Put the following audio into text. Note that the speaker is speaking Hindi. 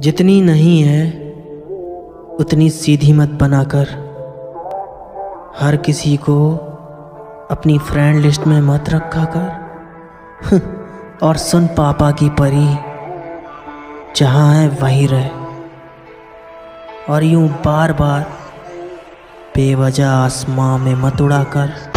जितनी नहीं है, उतनी सीधी मत बनाकर हर किसी को अपनी फ्रेंड लिस्ट में मत रखा कर। और सुन पापा की परी, जहाँ है वहीं रह। और यूँ बार बार बेवजह आसमां में मत उड़ा कर।